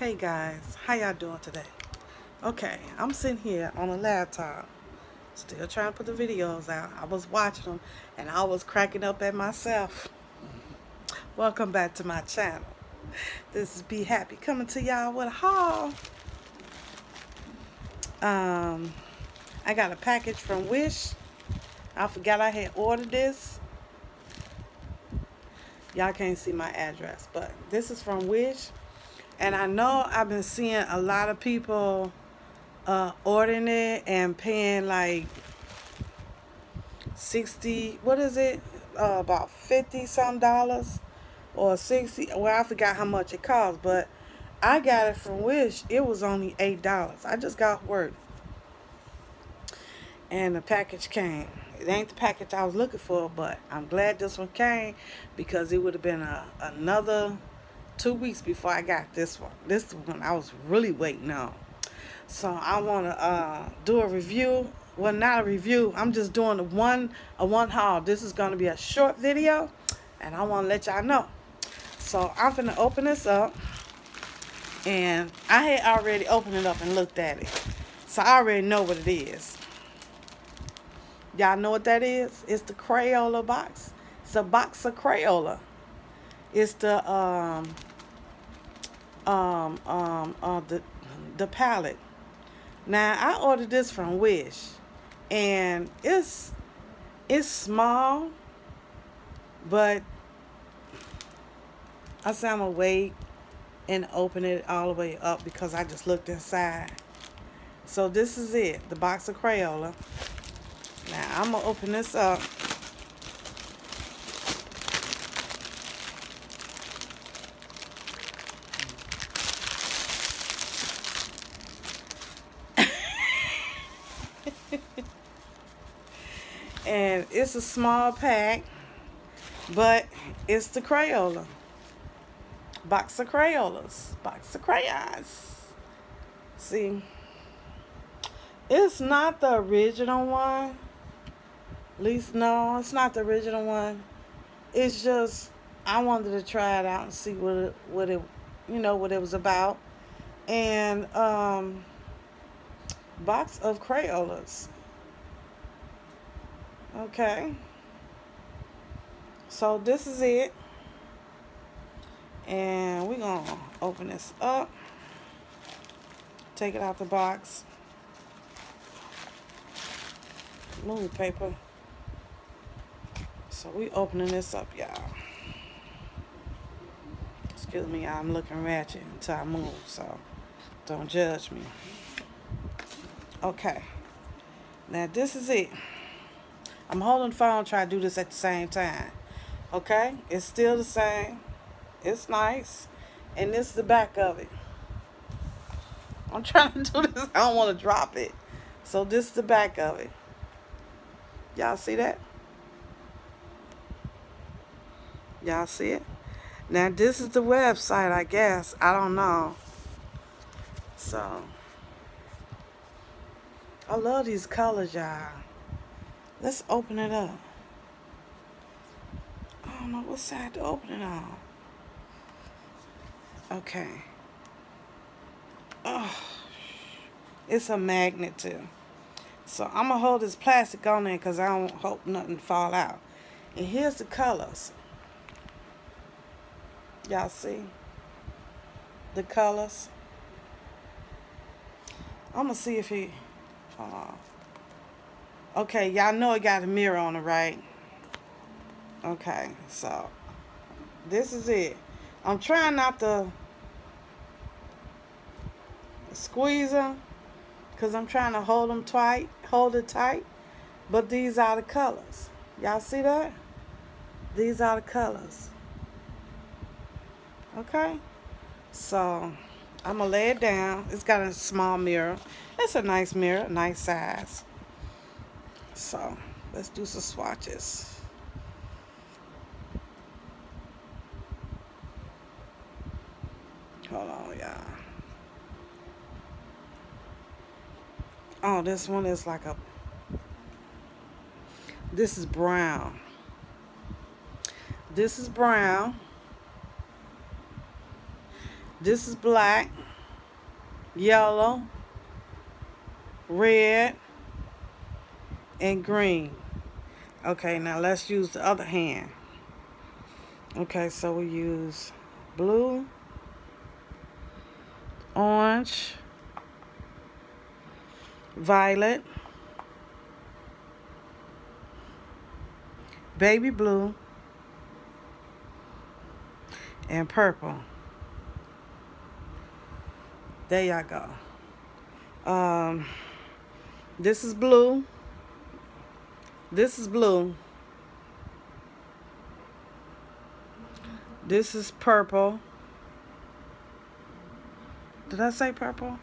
Hey guys, how y'all doing today? Okay, I'm sitting here on a laptop, still trying to put the videos out. I was watching them and I was cracking up at myself. Welcome back to my channel. This is Be Happy coming to y'all with a haul. Um, I got a package from Wish. I forgot I had ordered this. Y'all can't see my address, but this is from Wish. And I know I've been seeing a lot of people uh, ordering it and paying like 60, what is it? Uh, about 50 some dollars or 60. Well, I forgot how much it cost, but I got it from Wish. It was only $8. I just got work. And the package came. It ain't the package I was looking for, but I'm glad this one came because it would have been a, another two weeks before I got this one. This one I was really waiting on. So I want to uh, do a review. Well, not a review. I'm just doing a one a one haul. This is going to be a short video, and I want to let y'all know. So I'm gonna open this up, and I had already opened it up and looked at it, so I already know what it is. Y'all know what that is? It's the Crayola box. It's a box of Crayola. It's the um um um uh the the palette. Now I ordered this from Wish, and it's it's small, but I said I'm gonna wait and open it all the way up because I just looked inside. So this is it, the box of Crayola. Now I'm gonna open this up. And it's a small pack, but it's the Crayola. Box of Crayolas. Box of crayons. See, it's not the original one at least, no, it's not the original one. It's just I wanted to try it out and see what it, what it, you know, what it was about. And um, box of Crayolas. Okay. So this is it. And we're going to open this up. Take it out the box. Movie paper. So we opening this up, y'all. Excuse me, I'm looking ratchet until I move, so don't judge me. Okay. Now this is it. I'm holding the phone trying to do this at the same time. Okay? It's still the same. It's nice. And this is the back of it. I'm trying to do this. I don't want to drop it. So this is the back of it. Y'all see that? Y'all see it? Now, this is the website, I guess. I don't know. So, I love these colors, y'all. Let's open it up. I don't know what side to open it on. Okay. Oh, it's a magnet too. So I'm going to hold this plastic on there because I don't hope nothing fall out. And here's the colors. Y'all see the colors? I'm gonna see if he. Uh, okay, y'all know it got a mirror on it, right? Okay, so this is it. I'm trying not to squeeze them because I'm trying to hold them tight, hold it tight. But these are the colors. Y'all see that? These are the colors. Okay? So, I'm going to lay it down. It's got a small mirror. It's a nice mirror, nice size. So, let's do some swatches. Hold on, y'all. Oh, this one is like a... This is brown. This is brown. This is black. yellow, red, and green. Okay, now let's use the other hand. Okay, so we use blue, orange, violet, baby blue, and purple. There y'all go. Um, this is blue. This is blue. This is purple. Did I say purple?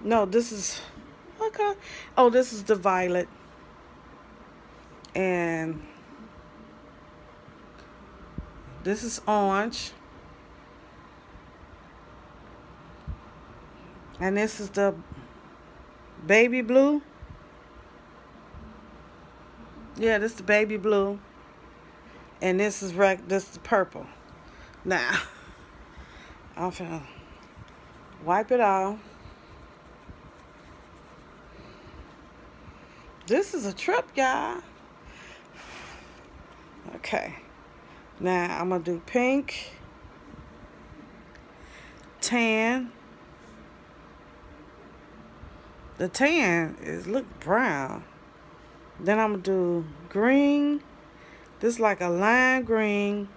No, this is okay. Oh, this is the violet. And this is orange. And this is the baby blue. Yeah, this is the baby blue. And this is rec this is purple. Now, I'm gonna wipe it off. This is a trip, y'all. Okay. Now I'm gonna do pink, tan. The tan is look brown. Then I'm going to do green. This is like a lime green.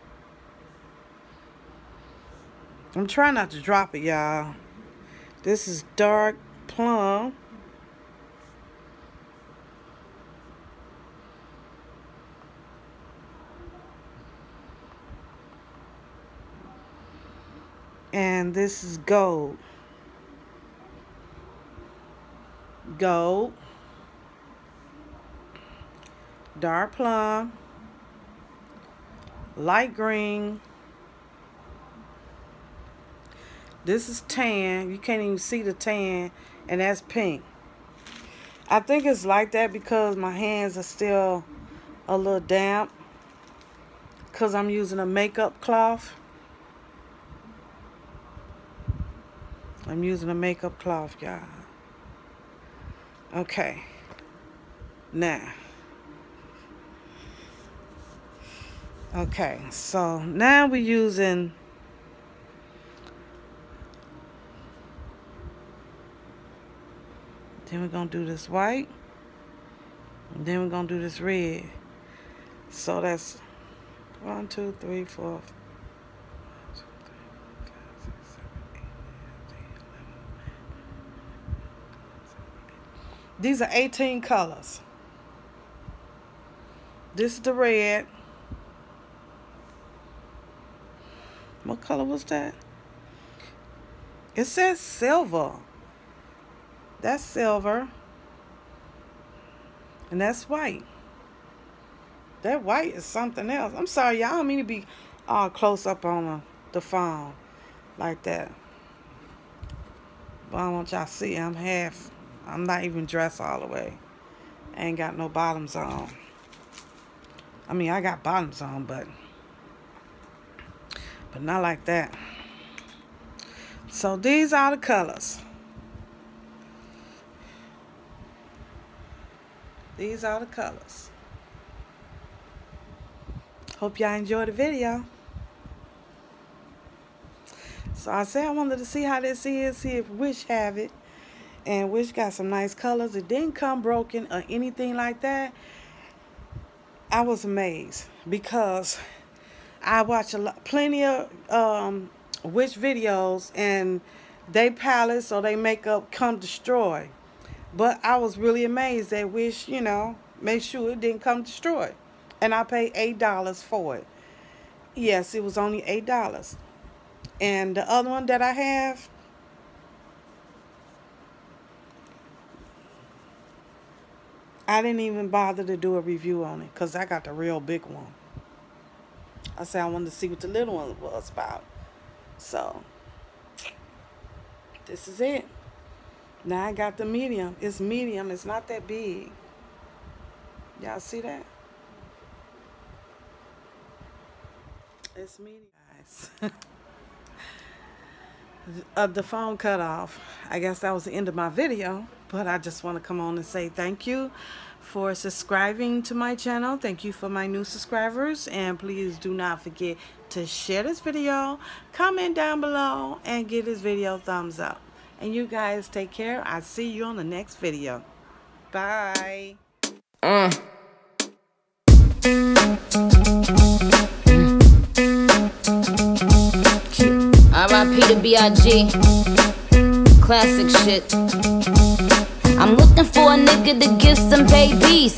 I'm trying not to drop it, y'all. This is dark plum. And this is gold. Gold dark plum, light green. This is tan. You can't even see the tan, and that's pink. I think it's like that because my hands are still a little damp because I'm using a makeup cloth. I'm using a makeup cloth, y'all. Okay. Now. Okay, so now we're using then we're gonna do this white and then we're gonna do this red. So that's one two three four these are 18 colors this is the red color was that? It says silver. That's silver. And that's white. That white is something else. I'm sorry, y'all don't mean to be all close up on the, the phone like that. But I want y'all see I'm half. I'm not even dressed all the way. I ain't got no bottoms on. I mean, I got bottoms on, but but not like that. So these are the colors. These are the colors. Hope y'all enjoyed the video. So I said I wanted to see how this is, see if Wish have it. And Wish got some nice colors. It didn't come broken or anything like that. I was amazed because I watch a lot, plenty of um, Wish videos and they palettes or they makeup come destroy. But I was really amazed that Wish, you know, made sure it didn't come destroyed. And I paid $8 for it. Yes, it was only $8. And the other one that I have, I didn't even bother to do a review on it because I got the real big one. I said I wanted to see what the little one was about. So, this is it. Now I got the medium. It's medium. It's not that big. Y'all see that? It's medium, guys. uh, the phone cut off. I guess that was the end of my video, but I just want to come on and say thank you for subscribing to my channel. Thank you for my new subscribers. And please do not forget to share this video, comment down below, and give this video thumbs up. And you guys take care. I'll see you on the next video. Bye. Uh. R.I.P. to B.I.G. Classic shit. For a nigga to give some babies.